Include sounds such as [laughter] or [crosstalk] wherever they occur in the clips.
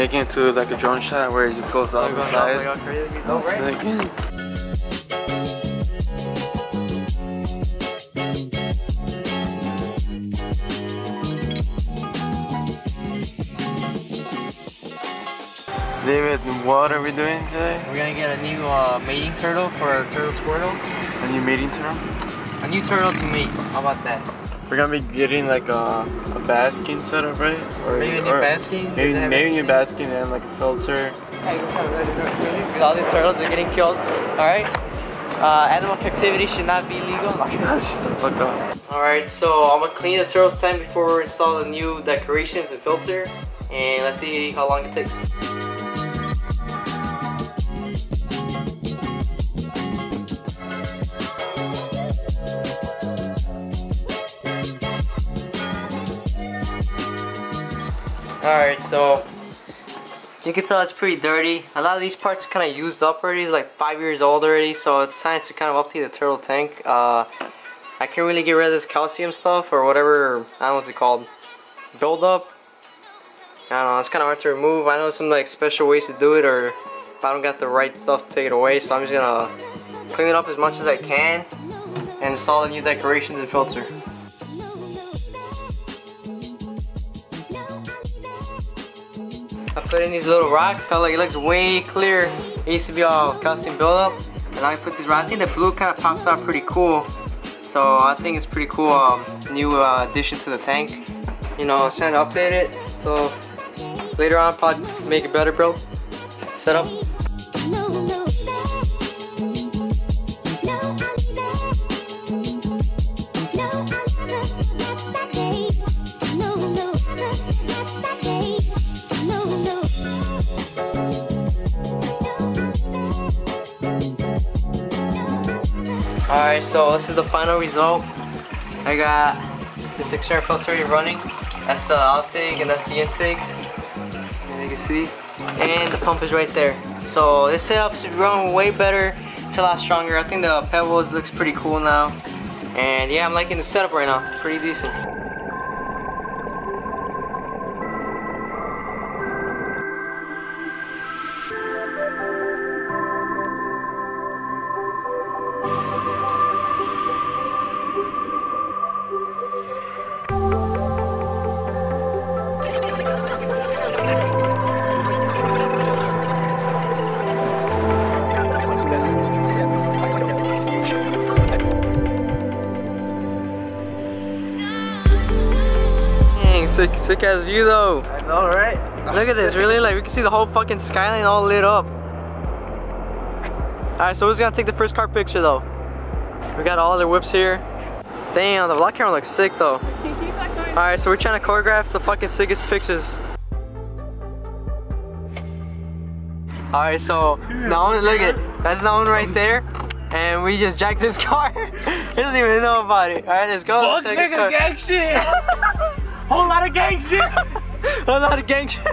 making it to like a drone shot where it just goes up and flies. Sick. David, what are we doing today? We're gonna get a new uh, mating turtle for our turtle squirtle. A new mating turtle? A new turtle to mate. How about that? We're gonna be getting like a, a basking setup, right? Or, Maybe a new basking? Maybe, maybe a new basking and like a filter. Because all these turtles are getting killed. Alright? Uh, animal captivity should not be legal. [laughs] Shut the fuck up. Alright, so I'm gonna clean the turtle's tank before we install the new decorations and filter. And let's see how long it takes. Alright, so you can tell it's pretty dirty. A lot of these parts are kind of used up already. It's like five years old already, so it's time to kind of update the turtle tank. Uh, I can't really get rid of this calcium stuff or whatever, I don't know what's it called, buildup. I don't know, it's kind of hard to remove. I know some like special ways to do it or if I don't got the right stuff to take it away, so I'm just gonna clean it up as much as I can and install the new decorations and filter. I put in these little rocks, like it looks way clear. It used to be all calcium buildup. And I put these rocks, I think the blue kind of pops out pretty cool. So I think it's pretty cool um, new uh, addition to the tank. You know, I was trying to update it. So later on, probably make it better, bro. Set Alright, so this is the final result. I got this external filter running. That's the outtake and that's the intake. As you can see. And the pump is right there. So this setup should run way better. It's a lot stronger. I think the pebbles looks pretty cool now. And yeah, I'm liking the setup right now. Pretty decent. Sick, sick ass view though. I know, right? Look at this, really? Like we can see the whole fucking skyline all lit up. Alright, so who's gonna take the first car picture though? We got all the whips here. Damn, the vlog camera looks sick though. [laughs] Alright, so we're trying to choreograph the fucking sickest pictures. Alright, so now look at that's that one right there. And we just jacked this [laughs] car. [laughs] he doesn't even know about it. Alright, let's go. Fuck Check his nigga car. gang shit. Whole lot of gang shit. [laughs] A lot of gang shit. [laughs]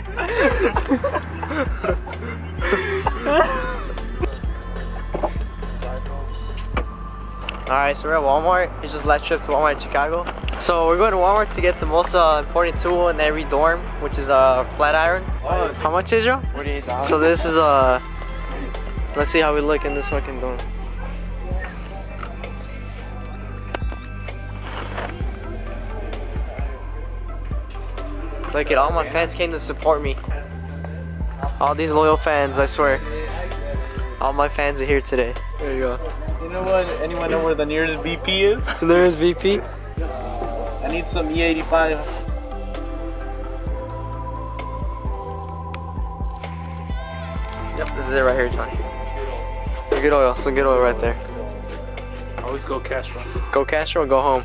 Alright, so we're at Walmart. It's just last trip to Walmart in Chicago. So we're going to Walmart to get the most uh, important tool in every dorm, which is a uh, flat iron. How much is it? $48. So this is uh let's see how we look in this fucking dorm. Look at all my fans came to support me. All these loyal fans, I swear. All my fans are here today. There you go. You know what? Anyone know where the nearest BP is? [laughs] There's BP. I need some E E85. Yep, this is it right here, John. Some good oil, some good oil right there. Always go Castrol. Go Castrol or go home.